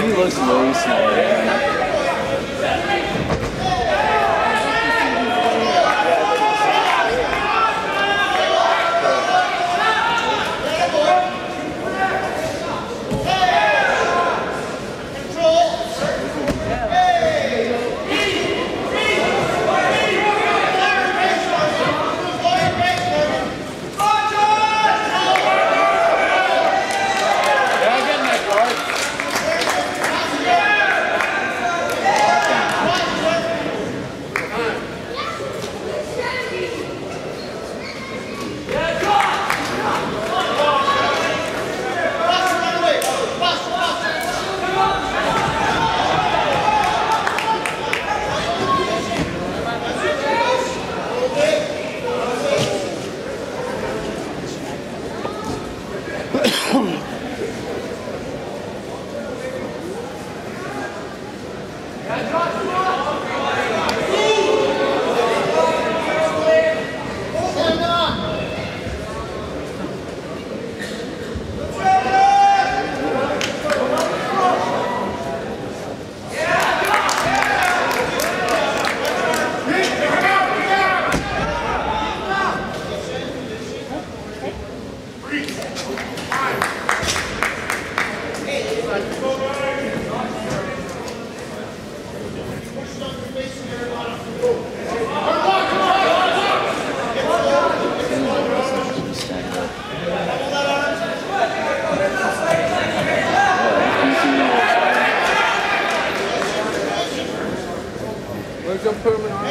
he looks way smaller. Where's your permanent?